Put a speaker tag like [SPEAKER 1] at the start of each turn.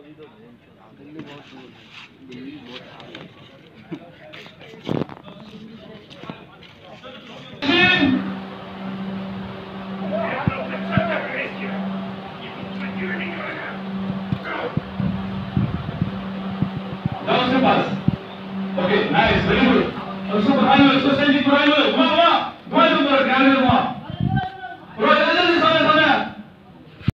[SPEAKER 1] अभी तो
[SPEAKER 2] Okay, nice, very good. Also, behind you, also send it behind you.